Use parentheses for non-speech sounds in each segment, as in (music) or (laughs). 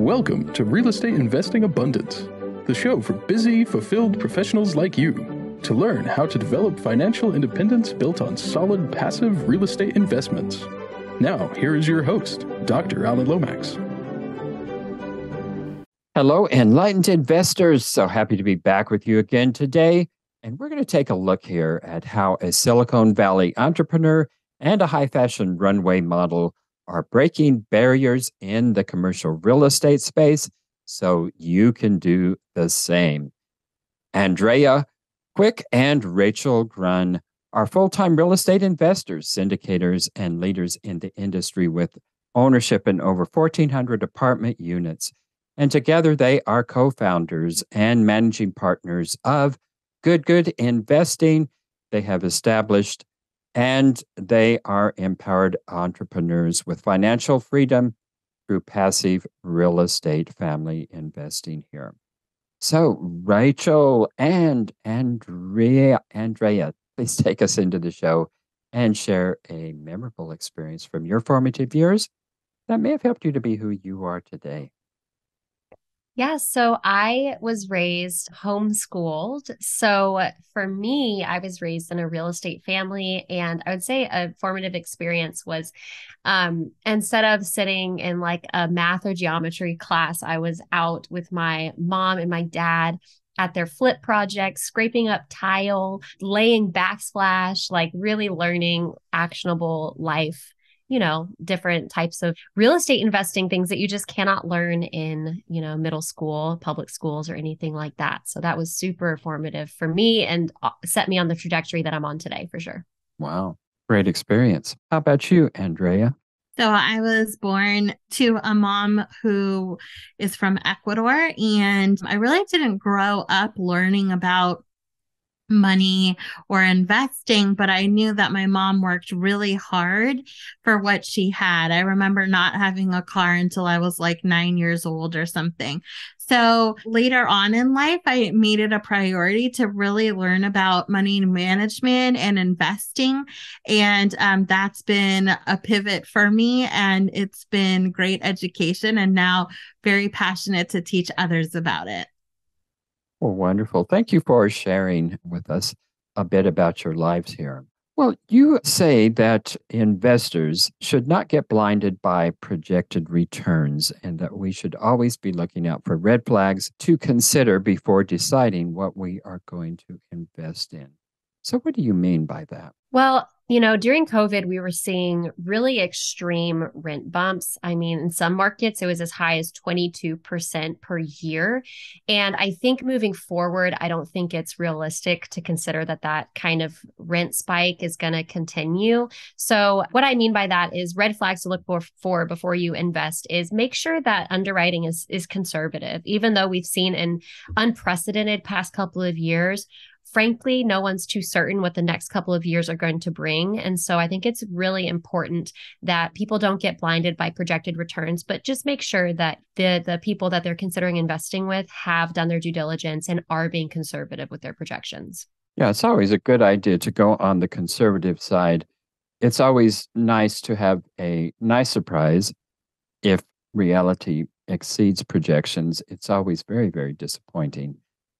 Welcome to Real Estate Investing Abundance, the show for busy, fulfilled professionals like you to learn how to develop financial independence built on solid passive real estate investments. Now, here is your host, Dr. Alan Lomax. Hello, enlightened investors. So happy to be back with you again today. And we're going to take a look here at how a Silicon Valley entrepreneur and a high fashion runway model are breaking barriers in the commercial real estate space so you can do the same. Andrea Cwik and Rachel Grunn are full time real estate investors, syndicators, and leaders in the industry with ownership in over 1,400 apartment units. And together they are co founders and managing partners of Good Good Investing. They have established and they are empowered entrepreneurs with financial freedom through passive real estate family investing here. So, Rachel and Andrea, Andrea, please take us into the show and share a memorable experience from your formative years that may have helped you to be who you are today. Yeah, so I was raised homeschooled. So for me, I was raised in a real estate family. And I would say a formative experience was um, instead of sitting in like a math or geometry class, I was out with my mom and my dad at their flip projects, scraping up tile, laying backsplash, like really learning actionable life you know, different types of real estate investing things that you just cannot learn in, you know, middle school, public schools, or anything like that. So that was super formative for me and uh, set me on the trajectory that I'm on today for sure. Wow. Great experience. How about you, Andrea? So I was born to a mom who is from Ecuador, and I really didn't grow up learning about money or investing, but I knew that my mom worked really hard for what she had. I remember not having a car until I was like nine years old or something. So later on in life, I made it a priority to really learn about money management and investing. And um, that's been a pivot for me. And it's been great education and now very passionate to teach others about it. Well, wonderful. Thank you for sharing with us a bit about your lives here. Well, you say that investors should not get blinded by projected returns and that we should always be looking out for red flags to consider before deciding what we are going to invest in. So, what do you mean by that? Well, you know, during COVID, we were seeing really extreme rent bumps. I mean, in some markets, it was as high as 22% per year. And I think moving forward, I don't think it's realistic to consider that that kind of rent spike is going to continue. So, what I mean by that is red flags to look for before you invest is make sure that underwriting is, is conservative. Even though we've seen an unprecedented past couple of years, frankly, no one's too certain what the next couple of years are going to bring. And so I think it's really important that people don't get blinded by projected returns, but just make sure that the the people that they're considering investing with have done their due diligence and are being conservative with their projections. Yeah, it's always a good idea to go on the conservative side. It's always nice to have a nice surprise if reality exceeds projections. It's always very, very disappointing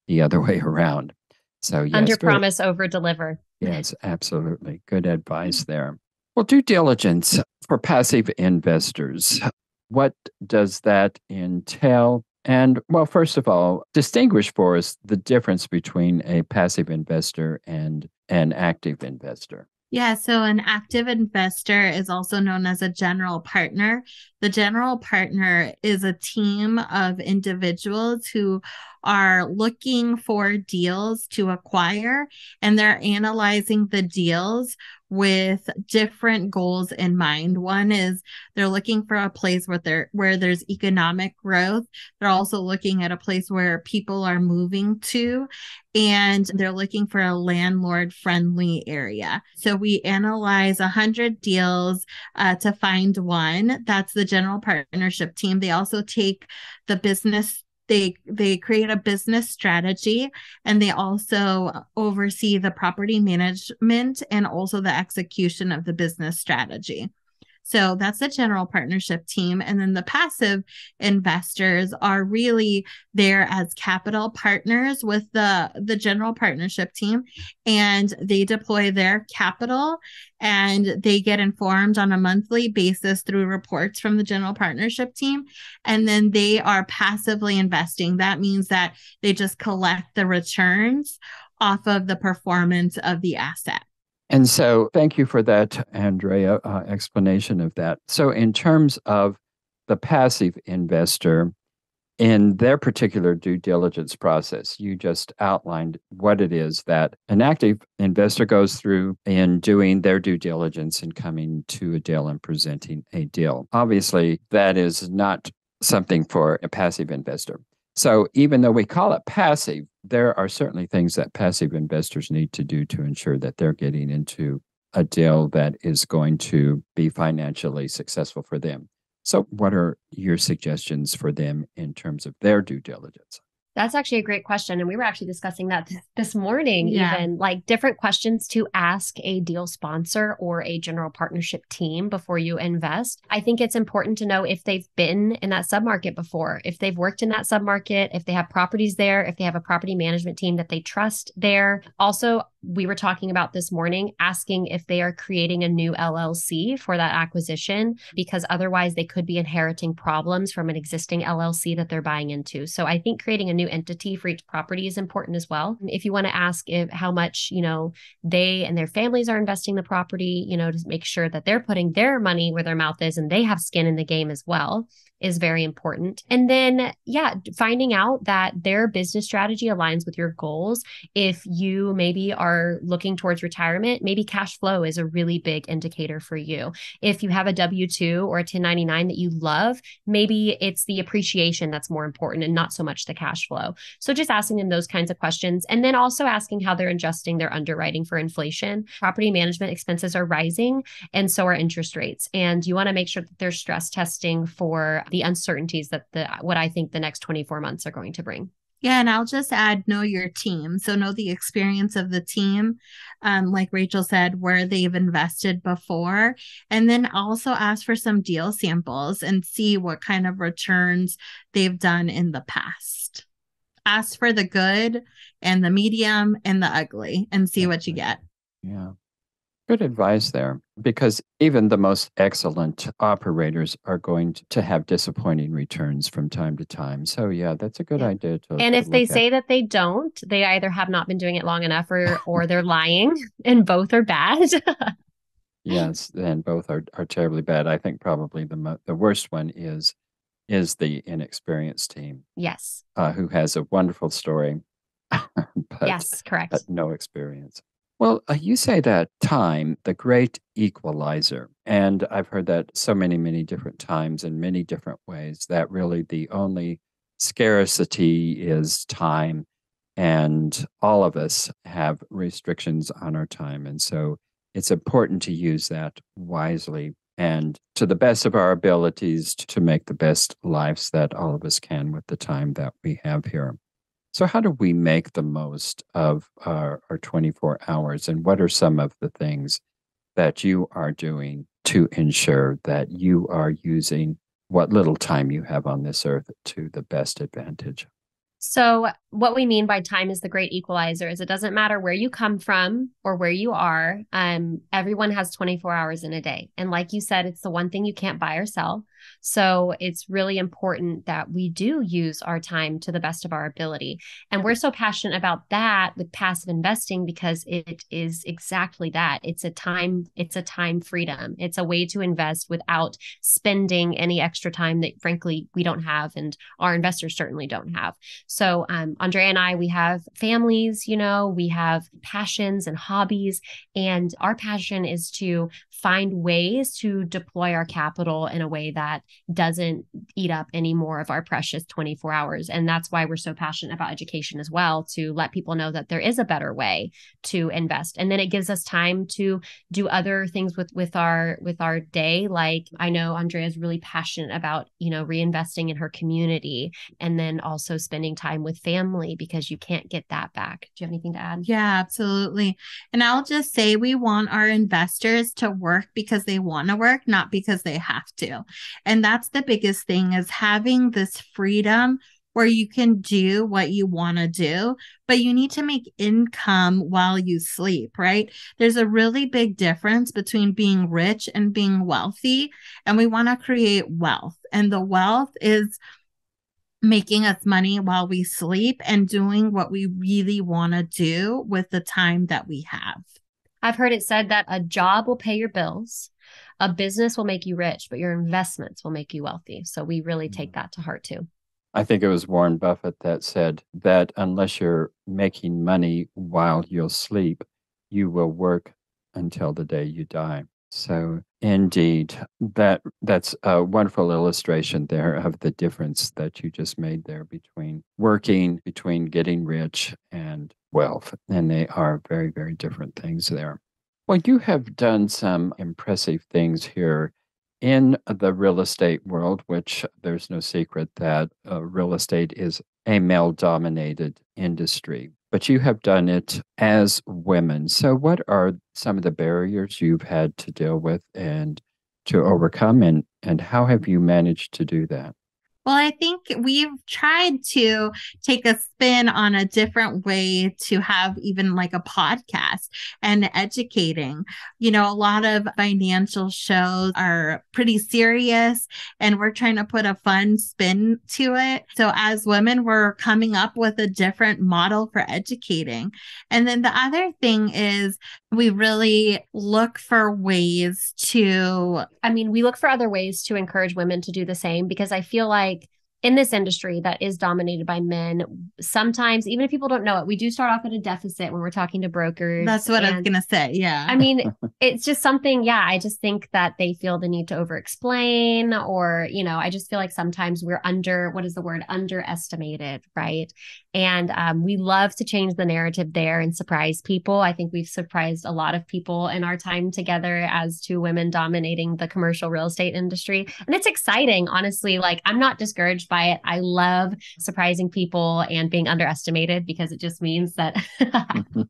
the other (laughs) way around. So, yes, under promise, over deliver. Yes, (laughs) absolutely. Good advice there. Well, due diligence for passive investors. What does that entail? And well, first of all, distinguish for us the difference between a passive investor and an active investor. Yeah, so an active investor is also known as a general partner. The general partner is a team of individuals who are looking for deals to acquire and they're analyzing the deals with different goals in mind. One is they're looking for a place where there where there's economic growth. They're also looking at a place where people are moving to and they're looking for a landlord friendly area. So we analyze 100 deals uh, to find one. That's the general partnership team. They also take the business they they create a business strategy and they also oversee the property management and also the execution of the business strategy So that's the general partnership team. And then the passive investors are really there as capital partners with the, the general partnership team. And they deploy their capital and they get informed on a monthly basis through reports from the general partnership team. And then they are passively investing. That means that they just collect the returns off of the performance of the asset. And so, thank you for that, Andrea, uh, explanation of that. So, in terms of the passive investor, in their particular due diligence process, you just outlined what it is that an active investor goes through in doing their due diligence and coming to a deal and presenting a deal. Obviously, that is not something for a passive investor. So even though we call it passive, there are certainly things that passive investors need to do to ensure that they're getting into a deal that is going to be financially successful for them. So, what are your suggestions for them in terms of their due diligence? That's actually a great question. And we were actually discussing that this morning, yeah. even like different questions to ask a deal sponsor or a general partnership team before you invest. I think it's important to know if they've been in that submarket before, if they've worked in that submarket, if they have properties there, if they have a property management team that they trust there. Also, we were talking about this morning, asking if they are creating a new LLC for that acquisition, because otherwise they could be inheriting problems from an existing LLC that they're buying into. So I think creating a new entity for each property is important as well. If you want to ask if how much, you know, they and their families are investing the property, you know, to make sure that they're putting their money where their mouth is and they have skin in the game as well is very important. And then, yeah, finding out that their business strategy aligns with your goals. If you maybe are looking towards retirement, maybe cash flow is a really big indicator for you. If you have a W 2 or a 1099 that you love, maybe it's the appreciation that's more important and not so much the cash flow. So just asking them those kinds of questions. And then also asking how they're adjusting their underwriting for inflation. Property management expenses are rising, and so are interest rates. And you want to make sure that they're stress testing for the uncertainties that the what I think the next 24 months are going to bring. Yeah, and I'll just add know your team. So know the experience of the team, um, like Rachel said, where they've invested before. And then also ask for some deal samples and see what kind of returns they've done in the past. Ask for the good and the medium and the ugly and see what you get. Yeah. Good advice there, because even the most excellent operators are going to have disappointing returns from time to time. So, yeah, that's a good yeah. idea. To, and if they at. say that they don't, they either have not been doing it long enough or, or they're lying, (laughs) and both are bad. (laughs) yes, and both are, are terribly bad. I think probably the mo- the worst one is is the inexperienced team. Yes, uh, who has a wonderful story. (laughs) but, yes, correct. But no experience. Well, uh, you say that time, the great equalizer. And I've heard that so many, many different times in many different ways that really the only scarcity is time. And all of us have restrictions on our time. And so it's important to use that wisely and to the best of our abilities to make the best lives that all of us can with the time that we have here. So, how do we make the most of our, our 24 hours? And what are some of the things that you are doing to ensure that you are using what little time you have on this earth to the best advantage? So, what we mean by time is the great equalizer is it doesn't matter where you come from or where you are. Um, everyone has 24 hours in a day. And like you said, it's the one thing you can't buy or sell. So it's really important that we do use our time to the best of our ability. And we're so passionate about that with passive investing because it is exactly that. It's a time, it's a time freedom. It's a way to invest without spending any extra time that frankly we don't have and our investors certainly don't have. So um, Andrea and I, we have families, you know, we have passions and hobbies. And our passion is to find ways to deploy our capital in a way that doesn't eat up any more of our precious 24 hours. And that's why we're so passionate about education as well, to let people know that there is a better way to invest. And then it gives us time to do other things with with our with our day. Like I know Andrea is really passionate about, you know, reinvesting in her community and then also spending time with family family because you can't get that back. Do you have anything to add? Yeah, absolutely. And I'll just say we want our investors to work because they want to work, not because they have to. And that's the biggest thing is having this freedom where you can do what you want to do, but you need to make income while you sleep, right? There's a really big difference between being rich and being wealthy, and we want to create wealth. And the wealth is making us money while we sleep and doing what we really want to do with the time that we have. I've heard it said that a job will pay your bills, a business will make you rich, but your investments will make you wealthy. So we really take mm. that to heart too. I think it was Warren Buffett that said that unless you're making money while you'll sleep, you will work until the day you die. So indeed, that that's a wonderful illustration there of the difference that you just made there between working, between getting rich and wealth. And they are very, very different things there. Well, you have done some impressive things here in the real estate world, which there's no secret that uh, real estate is a male dominated industry, but you have done it as women. So, what are some of the barriers you've had to deal with and to overcome, and, and how have you managed to do that? Well, I think we've tried to take a spin on a different way to have even like a podcast and educating. You know, a lot of financial shows are pretty serious and we're trying to put a fun spin to it. So as women, we're coming up with a different model for educating. And then the other thing is we really look for ways to I mean, we look for other ways to encourage women to do the same because I feel like in this industry that is dominated by men, sometimes even if people don't know it, we do start off at a deficit when we're talking to brokers. That's what and, I was gonna say. Yeah. I mean, (laughs) it's just something, yeah. I just think that they feel the need to over explain, or, you know, I just feel like sometimes we're under what is the word? Underestimated, right? And um, we love to change the narrative there and surprise people. I think we've surprised a lot of people in our time together as two women dominating the commercial real estate industry. And it's exciting, honestly. Like, I'm not discouraged by it. I love surprising people and being underestimated because it just means that mm-hmm.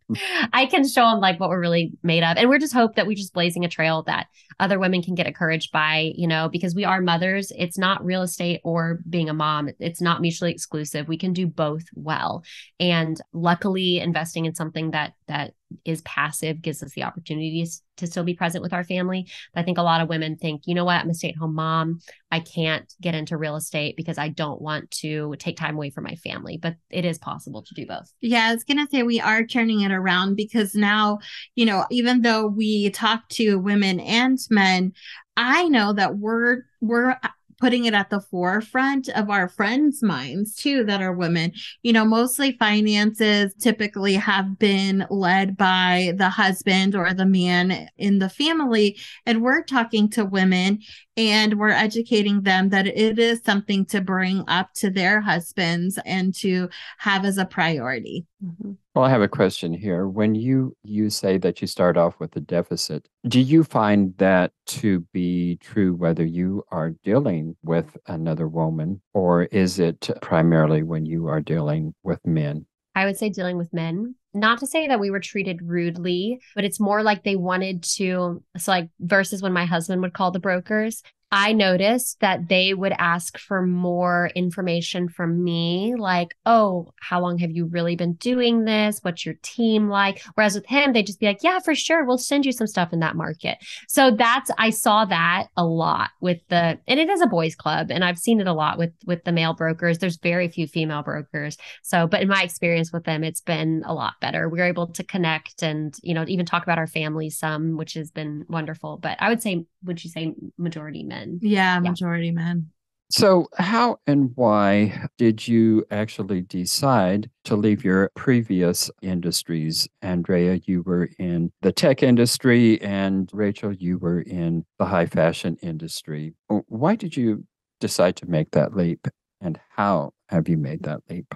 (laughs) I can show them like what we're really made of. And we're just hope that we're just blazing a trail that other women can get encouraged by, you know, because we are mothers. It's not real estate or being a mom. It's not mutually exclusive. We can do both well. And luckily investing in something that that is passive gives us the opportunities to still be present with our family. But I think a lot of women think, you know what, I'm a stay at home mom. I can't get into real estate because I don't want to take time away from my family. But it is possible to do both. Yeah, I was going to say we are turning it around because now, you know, even though we talk to women and men, I know that we're we're putting it at the forefront of our friends' minds too that are women. You know, mostly finances typically have been led by the husband or the man in the family. And we're talking to women and we're educating them that it is something to bring up to their husbands and to have as a priority. Mm-hmm. Well, I have a question here. When you you say that you start off with a deficit, do you find that to be true whether you are dealing with another woman or is it primarily when you are dealing with men? I would say dealing with men. Not to say that we were treated rudely, but it's more like they wanted to. So, like, versus when my husband would call the brokers, I noticed that they would ask for more information from me, like, oh, how long have you really been doing this? What's your team like? Whereas with him, they'd just be like, yeah, for sure. We'll send you some stuff in that market. So that's, I saw that a lot with the, and it is a boys club. And I've seen it a lot with, with the male brokers. There's very few female brokers. So, but in my experience with them, it's been a lot better. We we're able to connect and, you know, even talk about our families some, which has been wonderful. But I would say, would you say majority men? men. Yeah, majority yeah. men. So, how and why did you actually decide to leave your previous industries? Andrea, you were in the tech industry, and Rachel, you were in the high fashion industry. Why did you decide to make that leap, and how have you made that leap?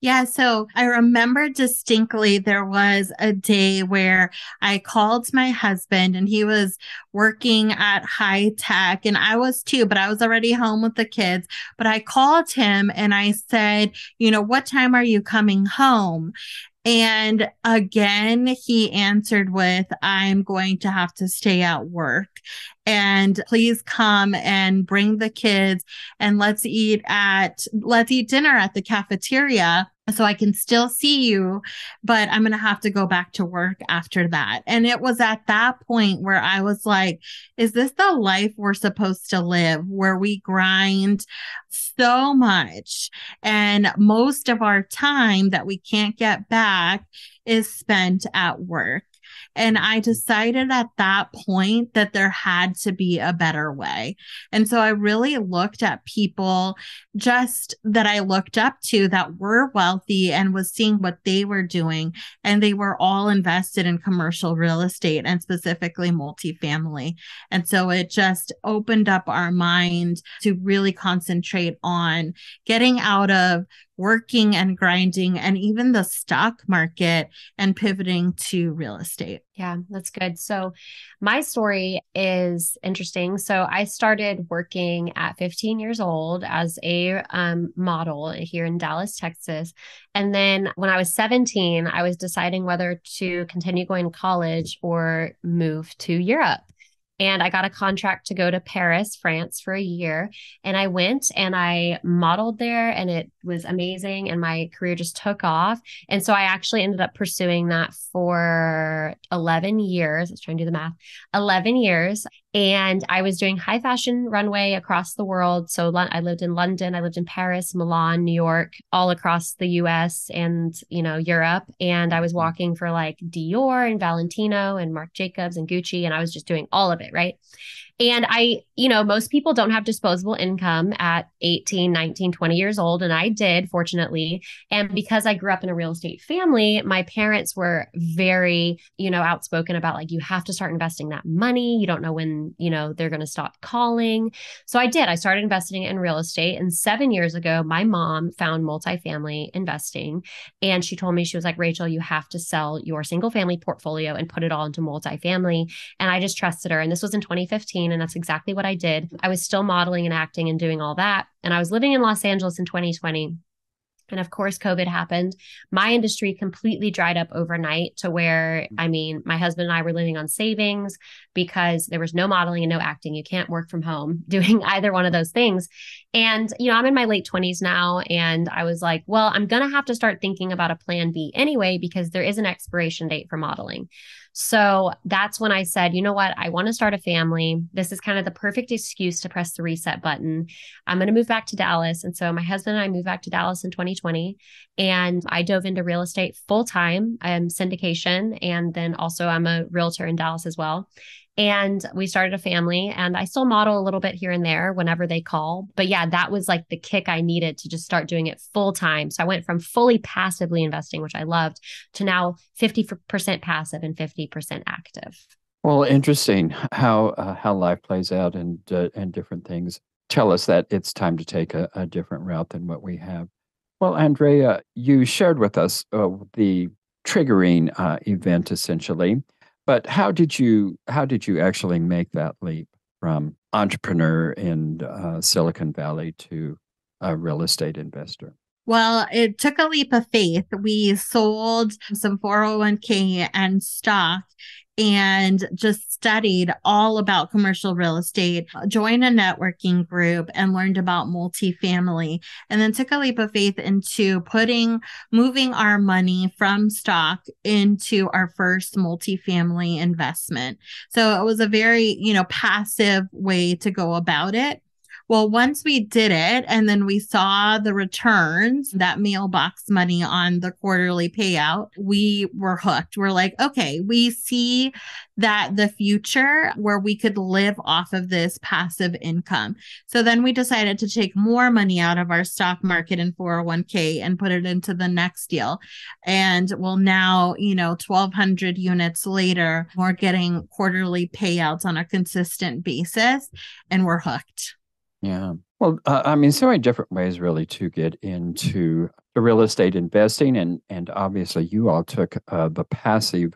Yeah, so I remember distinctly there was a day where I called my husband and he was working at high tech and I was too, but I was already home with the kids. But I called him and I said, you know, what time are you coming home? And again, he answered with, I'm going to have to stay at work. And please come and bring the kids and let's eat at, let's eat dinner at the cafeteria so I can still see you, but I'm going to have to go back to work after that. And it was at that point where I was like, is this the life we're supposed to live where we grind so much and most of our time that we can't get back is spent at work? And I decided at that point that there had to be a better way. And so I really looked at people just that I looked up to that were wealthy and was seeing what they were doing. And they were all invested in commercial real estate and specifically multifamily. And so it just opened up our mind to really concentrate on getting out of working and grinding and even the stock market and pivoting to real estate. Yeah, that's good. So, my story is interesting. So, I started working at 15 years old as a um, model here in Dallas, Texas. And then when I was 17, I was deciding whether to continue going to college or move to Europe and I got a contract to go to Paris, France for a year. And I went and I modeled there and it was amazing. And my career just took off. And so I actually ended up pursuing that for 11 years. Let's try and do the math 11 years. And I was doing high fashion runway across the world. So I lived in London, I lived in Paris, Milan, New York, all across the US and, you know, Europe. And I was mm-hmm. walking for like Dior and Valentino and Marc Jacobs and Gucci. And I was just doing all of it. Right. And I, you know, most people don't have disposable income at 18, 19, 20 years old. And I did, fortunately. And because I grew up in a real estate family, my parents were very, you know, outspoken about like, you have to start investing that money. You don't know when, you know, they're going to stop calling. So I did. I started investing in real estate. And seven years ago, my mom found multifamily investing. And she told me, she was like, Rachel, you have to sell your single family portfolio and put it all into multifamily. And I just trusted her. And this was in 2015. And that's exactly what I did. I was still modeling and acting and doing all that. And I was living in Los Angeles in 2020. And of course, COVID happened. My industry completely dried up overnight to where, I mean, my husband and I were living on savings because there was no modeling and no acting. You can't work from home (laughs) doing either one of those things. And, you know, I'm in my late 20s now. And I was like, well, I'm going to have to start thinking about a plan B anyway, because there is an expiration date for modeling. So that's when I said, you know what? I want to start a family. This is kind of the perfect excuse to press the reset button. I'm going to move back to Dallas. And so my husband and I moved back to Dallas in 2020. And I dove into real estate full time. I'm syndication. And then also I'm a realtor in Dallas as well. And we started a family, and I still model a little bit here and there whenever they call. But yeah, that was like the kick I needed to just start doing it full time. So I went from fully passively investing, which I loved, to now 50% passive and 50% active. Well, interesting how uh, how life plays out and uh, and different things tell us that it's time to take a, a different route than what we have. Well, Andrea, you shared with us uh, the triggering uh, event essentially but how did you how did you actually make that leap from entrepreneur in uh, Silicon Valley to a real estate investor? Well, it took a leap of faith. We sold some 401k and stock and just studied all about commercial real estate, joined a networking group and learned about multifamily, and then took a leap of faith into putting, moving our money from stock into our first multifamily investment. So it was a very, you know, passive way to go about it. Well, once we did it and then we saw the returns, that mailbox money on the quarterly payout, we were hooked. We're like, okay, we see that the future where we could live off of this passive income. So then we decided to take more money out of our stock market and 401k and put it into the next deal. And well, now, you know, 1200 units later, we're getting quarterly payouts on a consistent basis and we're hooked. Yeah. Well, uh, I mean, so many different ways really to get into real estate investing, and and obviously you all took uh, the passive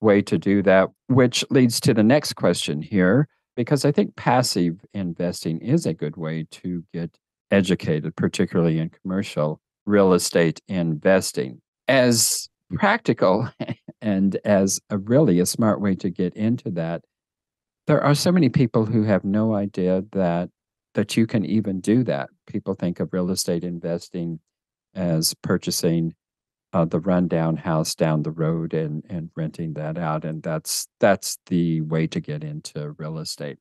way to do that, which leads to the next question here, because I think passive investing is a good way to get educated, particularly in commercial real estate investing. As practical (laughs) and as a really a smart way to get into that, there are so many people who have no idea that that you can even do that. People think of real estate investing as purchasing uh, the rundown house down the road and and renting that out, and that's that's the way to get into real estate.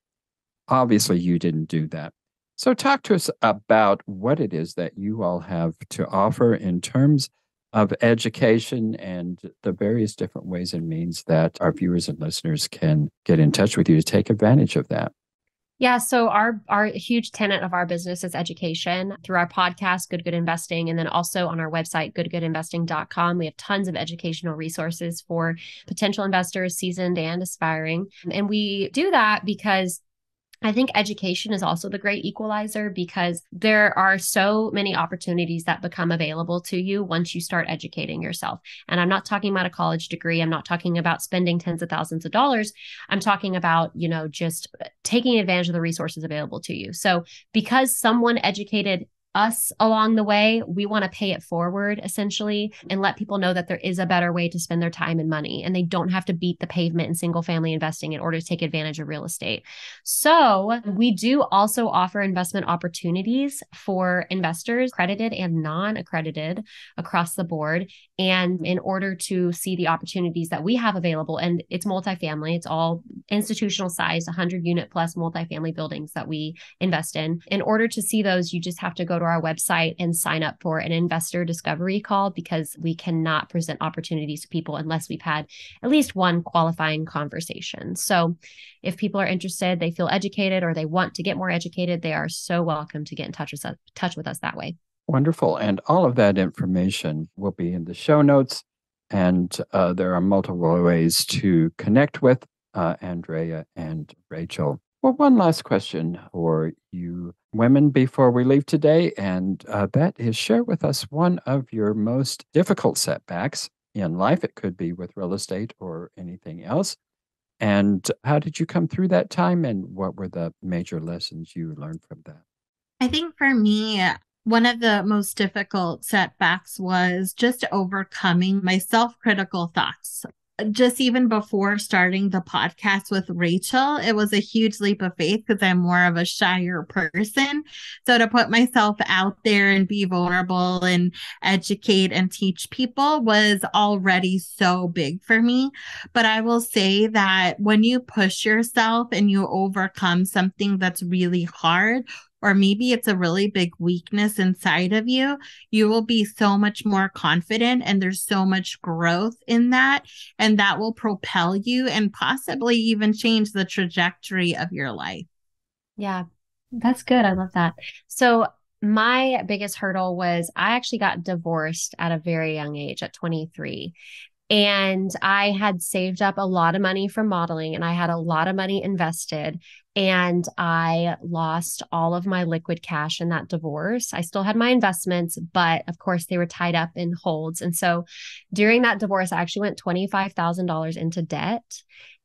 Obviously, you didn't do that. So, talk to us about what it is that you all have to offer in terms of education and the various different ways and means that our viewers and listeners can get in touch with you to take advantage of that. Yeah, so our our huge tenet of our business is education through our podcast Good Good Investing and then also on our website goodgoodinvesting.com. We have tons of educational resources for potential investors, seasoned and aspiring. And we do that because I think education is also the great equalizer because there are so many opportunities that become available to you once you start educating yourself. And I'm not talking about a college degree. I'm not talking about spending tens of thousands of dollars. I'm talking about, you know, just taking advantage of the resources available to you. So because someone educated us along the way. We want to pay it forward essentially mm-hmm. and let people know that there is a better way to spend their time and money and they don't have to beat the pavement in single family investing in order to take advantage of real estate. So, we do also offer investment opportunities for investors, accredited and non accredited across the board. And mm-hmm. in order to see the opportunities that we have available, and it's multifamily, it's all institutional size, 100 unit plus multifamily buildings that we invest in. In order to see those, you just have to go to our website and sign up for an investor discovery call because we cannot present opportunities to people unless we've had at least one qualifying conversation. So if people are interested, they feel educated or they want to get more educated, they are so welcome to get in touch with us, touch with us that way. Wonderful. And all of that information will be in the show notes. And uh, there are multiple ways to connect with uh, Andrea and Rachel. Well, one last question for you women before we leave today, and uh, that is share with us one of your most difficult setbacks in life. It could be with real estate or anything else. And how did you come through that time, and what were the major lessons you learned from that? I think for me, one of the most difficult setbacks was just overcoming my self critical thoughts just even before starting the podcast with Rachel, it was a huge leap of faith because I'm more of a shyer person. So to put myself out there and be vulnerable and educate and teach people was already so big for me. But I will say that when you push yourself and you overcome something that's really hard, or maybe it's a really big weakness inside of you, you will be so much more confident and there's so much growth in that. And that will propel you and possibly even change the trajectory of your life. Yeah, that's good. I love that. So, my biggest hurdle was I actually got divorced at a very young age at 23. And I had saved up a lot of money from modeling and I had a lot of money invested. And I lost all of my liquid cash in that divorce. I still had my investments, but of course, they were tied up in holds. And so during that divorce, I actually went $25,000 into debt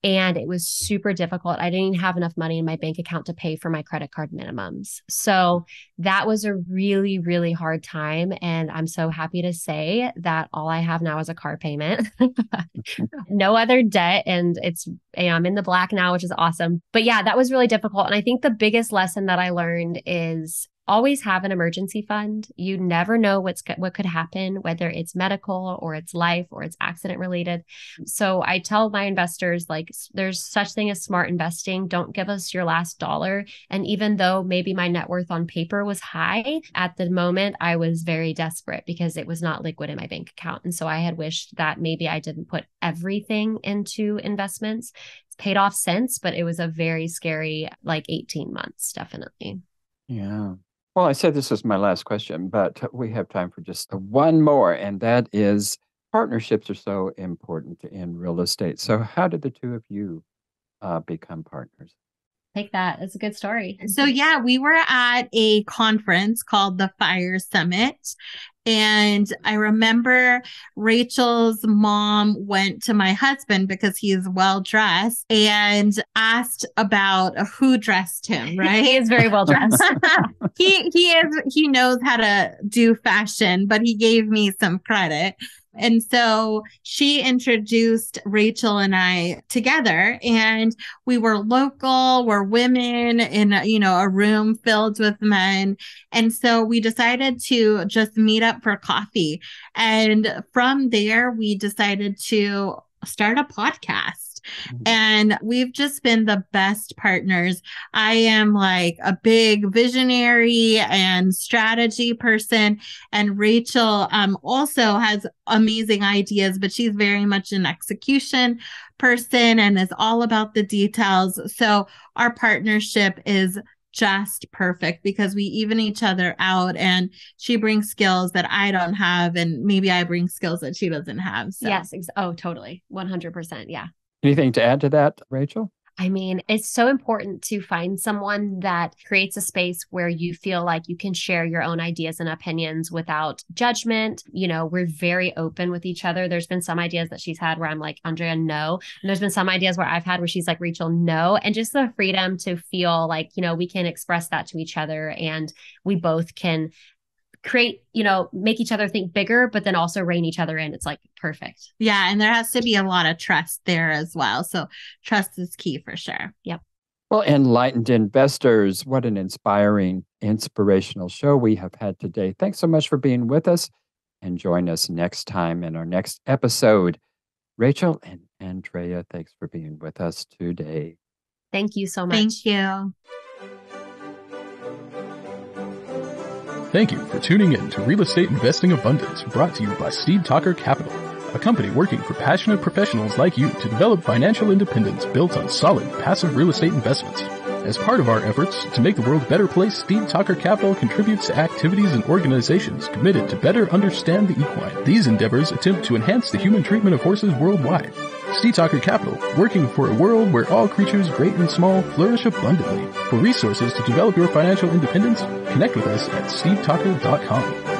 and it was super difficult. I didn't have enough money in my bank account to pay for my credit card minimums. So that was a really, really hard time. And I'm so happy to say that all I have now is a car payment, (laughs) no other debt. And it's, I'm in the black now, which is awesome. But yeah, that was really difficult. And I think the biggest lesson that I learned is always have an emergency fund. You never know what's what could happen, whether it's medical or it's life or it's accident related. So I tell my investors like there's such thing as smart investing. Don't give us your last dollar. And even though maybe my net worth on paper was high, at the moment I was very desperate because it was not liquid in my bank account. And so I had wished that maybe I didn't put everything into investments. It's paid off since, but it was a very scary like 18 months, definitely. Yeah. Well, I said this was my last question, but we have time for just one more, and that is partnerships are so important in real estate. So, how did the two of you uh, become partners? take that. It's a good story. So, yeah, we were at a conference called the Fire Summit. And I remember Rachel's mom went to my husband because he's well dressed and asked about who dressed him, (laughs) right? he is very well dressed. (laughs) he he is he knows how to do fashion, but he gave me some credit. And so she introduced Rachel and I together and we were local, we're women in, a, you know, a room filled with men. And so we decided to just meet up for coffee. And from there, we decided to start a podcast. Mm-hmm. And we've just been the best partners. I am like a big visionary and strategy person. And Rachel um, also has amazing ideas, but she's very much an execution person and is all about the details. So our partnership is just perfect because we even each other out and she brings skills that I don't have and maybe I bring skills that she doesn't have. So. Yes. Ex- oh, totally. 100%. Yeah. Anything to add to that, Rachel? I mean, it's so important to find someone that creates a space where you feel like you can share your own ideas and opinions without judgment. You know, we're very open with each other. There's been some ideas that she's had where I'm like, Andrea, no. And there's been some ideas where I've had where she's like, Rachel, no. And just the freedom to feel like, you know, we can express that to each other and we both can create, you know, make each other think bigger, but then also rein each other in. It's like perfect. Yeah. And there has to be a lot of trust there as well. So trust is key for sure. Yep. Well, enlightened investors, what an inspiring, inspirational show we have had today. Thanks so much for being with us and join us next time in our next episode. Rachel and Andrea, thanks for being with us today. Thank you so much. Thank you. Thank you for tuning in to Real Estate Investing Abundance, brought to you by Steve Talker Capital, a company working for passionate professionals like you to develop financial independence built on solid passive real estate investments. As part of our efforts to make the world a better place, Steve Talker Capital contributes to activities and organizations committed to better understand the equine. These endeavors attempt to enhance the human treatment of horses worldwide. Steve Talker Capital, working for a world where all creatures, great and small, flourish abundantly. For resources to develop your financial independence, connect with us at stevetalker.com.